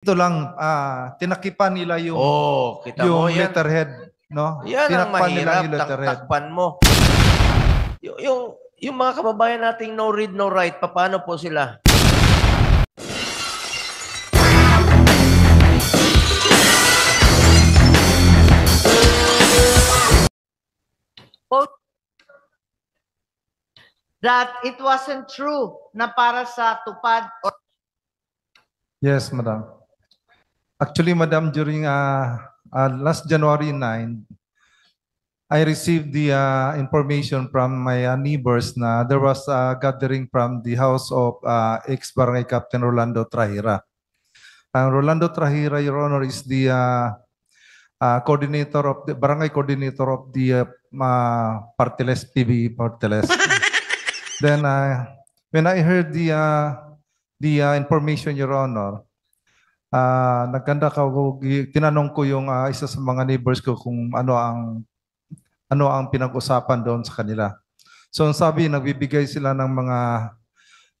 Ito lang, ah, tinakipan nila yung, Oh, kita mo yung yan. letterhead. No? Yan ang Tinakpan nila mahirap, yung letterhead. takpan mo. Yung, yung, yung mga kababayan nating no read, no write, paano po sila? quote that it wasn't true na para sa tupad or Yes, madam. Actually, madam, during uh, uh, last January 9, I received the uh, information from my uh, neighbors na there was a gathering from the house of uh, ex-barangay Captain Rolando Trahira. Ang Rolando Trahira, Your Honor, is the uh, uh, coordinator of the barangay coordinator of the uh, uh, Parteles PB Parteles. Then uh, when I heard the uh, the uh, information, Your Honor, ah nagkanda ka tinanong ko yung ah, isa sa mga neighbors ko kung ano ang ano ang pinag-usapan doon sa kanila. So ang sabi, nagbibigay sila ng mga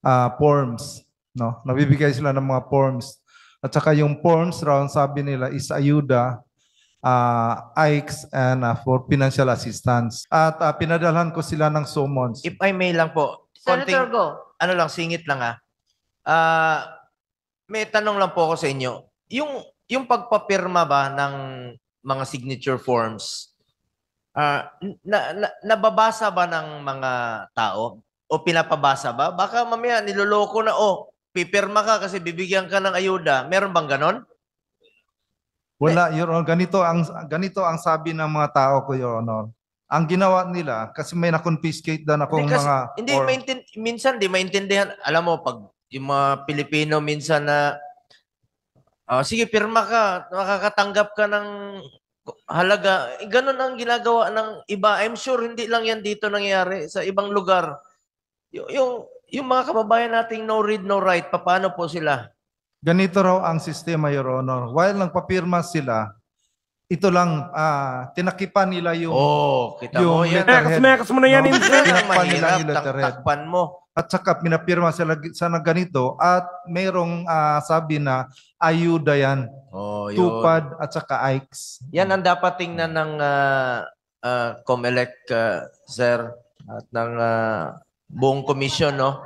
ah, forms, no? Nagbibigay sila ng mga forms. At saka yung forms raw, ang sabi nila is ayuda, uh, ICE, and ah, for financial assistance. At ah, pinadalhan ko sila ng summons. If I may lang po, Senator konting, Go. ano lang, singit lang ah. Ah, may tanong lang po ako sa inyo. Yung, yung pagpapirma ba ng mga signature forms, ah, na, na, nababasa ba ng mga tao? O pinapabasa ba? Baka mamaya niloloko na, oh, pipirma ka kasi bibigyan ka ng ayuda. Meron bang ganon? Wala, Your Honor. Ganito ang, ganito ang sabi ng mga tao ko, Your Honor. Ang ginawa nila, kasi may na-confiscate na akong Hindi, kasi- mga... hindi or- maintin- minsan di maintindihan. Alam mo, pag yung mga Pilipino minsan na, ah, sige, pirma ka, makakatanggap ka ng halaga. Eh, ganun ang ginagawa ng iba. I'm sure hindi lang yan dito nangyayari sa ibang lugar. Yung, yung, yung mga kababayan nating no read, no write, paano po sila? Ganito raw ang sistema, Your Honor. While nagpapirma sila, ito lang, ah, tinakipan nila yung... Oh, kita mo yung yan. letterhead. Mekas mo na yan, No? Tinakpan nila yung tak- letterhead. takpan mo. At saka pinapirma sila sa ganito at mayroong ah, sabi na ayuda yan, Oh, yun. tupad at saka ICE. Yan ang dapat tingnan ng ah, ah, COMELEC, ah, sir, at ng ah, buong komisyon, no?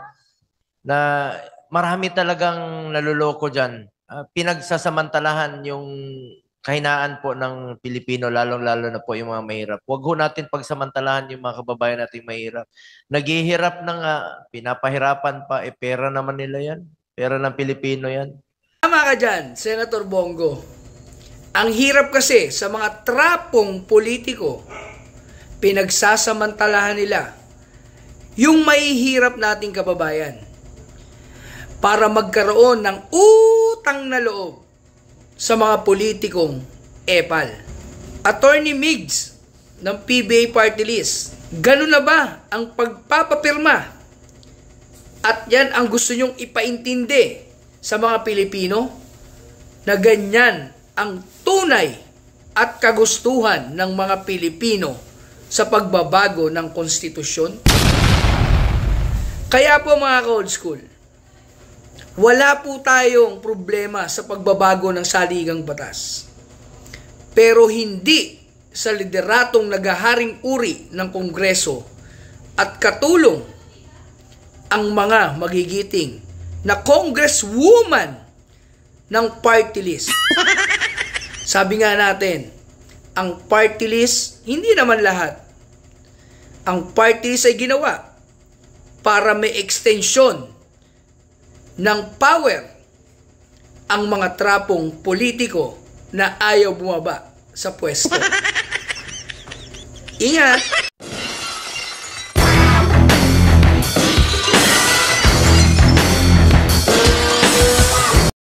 Na marami talagang naluloko dyan. Ah, pinagsasamantalahan yung kahinaan po ng Pilipino, lalong-lalo na po yung mga mahirap. Huwag ho natin pagsamantalahan yung mga kababayan nating mahirap. Naghihirap na nga, pinapahirapan pa, eh pera naman nila yan. Pera ng Pilipino yan. Tama ka dyan, Senator Bongo. Ang hirap kasi sa mga trapong politiko, pinagsasamantalahan nila yung mahihirap nating kababayan para magkaroon ng utang na loob sa mga politikong epal. Attorney Migs ng PBA Party List, ganun na ba ang pagpapapirma? At yan ang gusto nyong ipaintindi sa mga Pilipino na ganyan ang tunay at kagustuhan ng mga Pilipino sa pagbabago ng konstitusyon? Kaya po mga ka-old school, wala po tayong problema sa pagbabago ng saligang batas. Pero hindi sa lideratong nagaharing uri ng Kongreso at katulong ang mga magigiting na congresswoman ng party list. Sabi nga natin, ang party list, hindi naman lahat. Ang party list ay ginawa para may extension ng power ang mga trapong politiko na ayaw bumaba sa pwesto. Ingat!